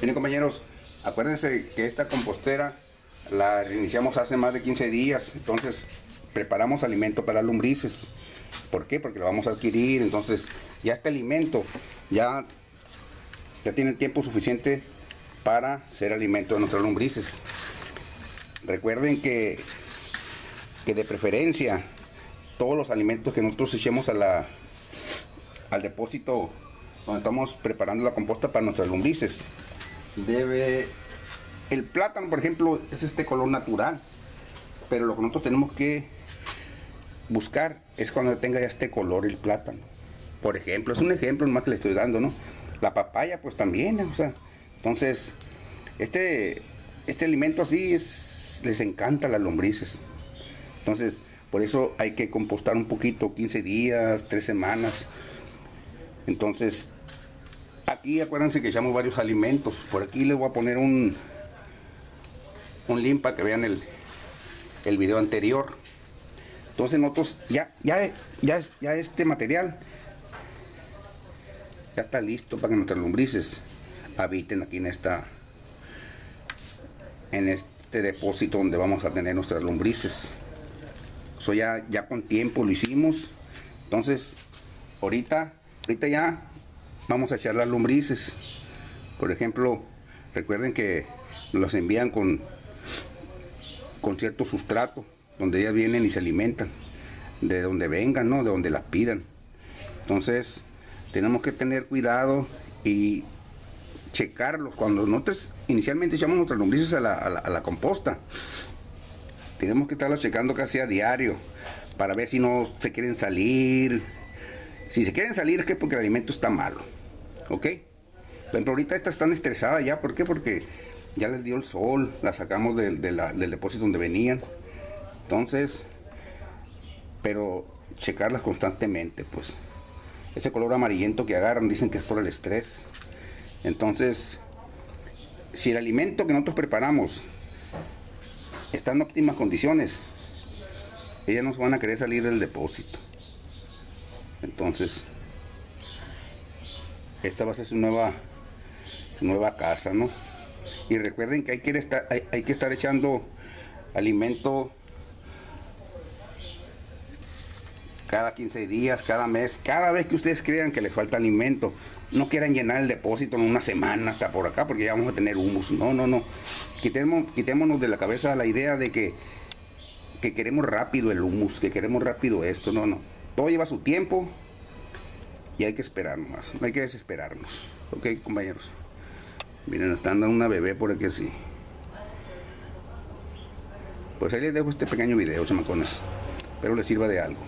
Miren compañeros, acuérdense que esta compostera la reiniciamos hace más de 15 días, entonces preparamos alimento para lombrices. ¿Por qué? Porque lo vamos a adquirir, entonces ya este alimento ya, ya tiene tiempo suficiente para ser alimento de nuestras lombrices. Recuerden que, que de preferencia todos los alimentos que nosotros echemos a la, al depósito donde estamos preparando la composta para nuestras lombrices debe el plátano por ejemplo es este color natural pero lo que nosotros tenemos que buscar es cuando tenga ya este color el plátano. Por ejemplo es un ejemplo más que le estoy dando no la papaya pues también o sea entonces este este alimento así es les encanta las lombrices. Entonces por eso hay que compostar un poquito 15 días 3 semanas. Entonces Aquí acuérdense que echamos varios alimentos. Por aquí les voy a poner un, un link para que vean el, el video anterior. Entonces nosotros ya, ya, ya, ya este material ya está listo para que nuestras lombrices habiten aquí en esta en este depósito donde vamos a tener nuestras lombrices. Eso ya, ya con tiempo lo hicimos. Entonces, ahorita, ahorita ya vamos a echar las lombrices. Por ejemplo, recuerden que nos envían con, con cierto sustrato, donde ellas vienen y se alimentan, de donde vengan, ¿no? De donde las pidan. Entonces, tenemos que tener cuidado y checarlos. Cuando nosotros inicialmente echamos nuestras lombrices a la, a la composta, tenemos que estarlas checando casi a diario para ver si no se quieren salir. Si se quieren salir es que porque el alimento está malo. ¿ok? Pero ahorita estas están estresadas ya, ¿por qué? Porque ya les dio el sol, las sacamos del, del depósito donde venían. Entonces, pero checarlas constantemente, pues. Ese color amarillento que agarran dicen que es por el estrés. Entonces, si el alimento que nosotros preparamos está en óptimas condiciones, ellas no van a querer salir del depósito. Entonces, esta va a ser su nueva, nueva casa, ¿no? Y recuerden que hay que estar, hay, que estar echando alimento cada 15 días, cada mes, cada vez que ustedes crean que les falta alimento. No quieran llenar el depósito en una semana hasta por acá porque ya vamos a tener humus. No, no, no. Quitemos, quitémonos de la cabeza la idea de que, que queremos rápido el humus, que queremos rápido esto. No, no. Todo lleva su tiempo, y hay que esperar más, no hay que desesperarnos. Ok, compañeros. Miren, están dando una bebé por aquí así. Pues ahí les dejo este pequeño video, chamacones. Espero les sirva de algo.